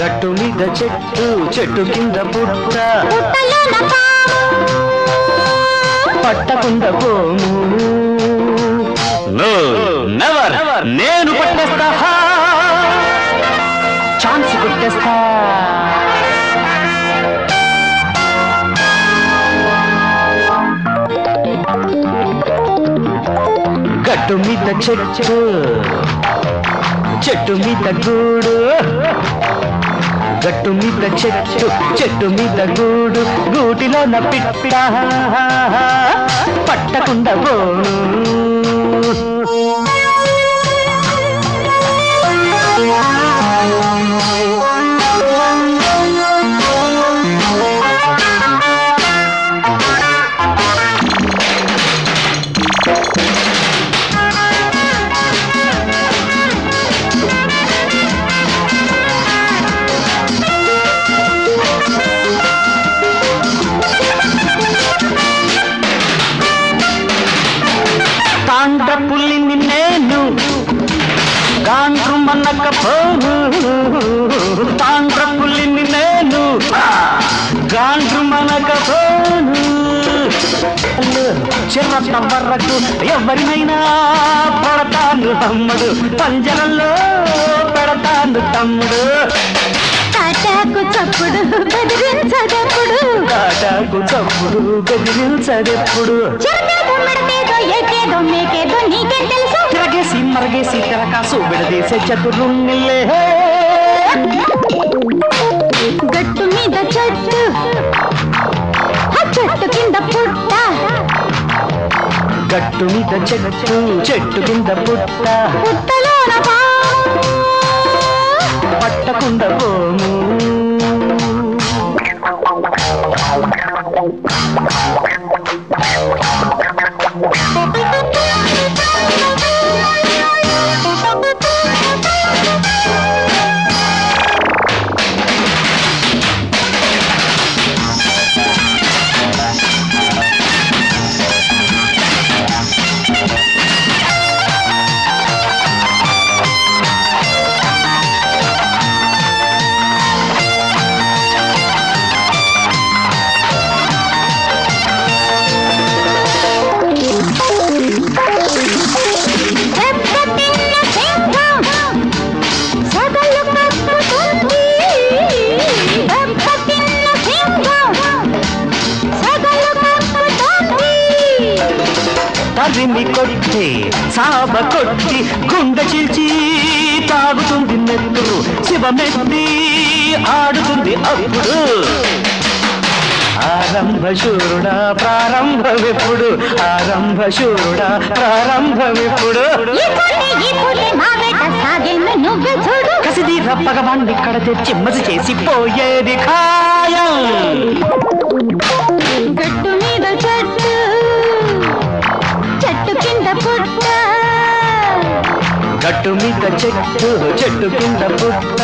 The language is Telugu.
గట్టు మీద చెట్టు చెట్టు కింద పుట్ట. పట్టకుండా పోము. నెవర్ నేను పట్టేస్తా. ఛాన్స్ కొట్టేస్తా గట్టు మీద చెట్టు చెట్టు మీద గూడు. గట్టు మీద చెట్టు చెట్టు మీద గూడు గూటిలో నా పట్టకుండా పోను. గాండ్రు మన్నక పోను. తాండ్ర పుల్లిని నేను గాండ్రు మనక పోను. చిరత వరకు ఎవరినైనా పడతాను తమ్ముడు. పంజరంలో పెడతాను తమ్ముడు. తాటాకు చప్పుడు బెదిరించదప్పుడు? కాటాకు తప్పుడు బెదిరించడెప్పుడు చెరటేదో మెడతేదో ఏకేదో మేకేదో నీకే తెలుసు తిరగేసి మరగేసి తిరకాసు విడదీసే చతురున్నిలే గట్టు మీద చెట్టు ఆ చెట్టు కింద పుట్ట గట్టు మీద చెట్టు చెట్టు కింద పుట్ట పుట్టలోన పాము పట్టకుండా పోము తరిమి కొట్టి సాబ కొట్టి గుండె చీల్చి తాగుతుంది నెత్తురు శివమెత్తి ఆడుతుంది అప్పుడు. ఆరంభ శూరుడా ప్రారంభమెప్పుడు ఆరంభ శూరుడా ప్రారంభమెప్పుడు కసిది రప్పగ బండి ఇక్కడ తెచ్చి మసి చేసి పోయేది ఖాయం. చెట్టు మీద చెట్టు చెట్టు కింద పుట్ట.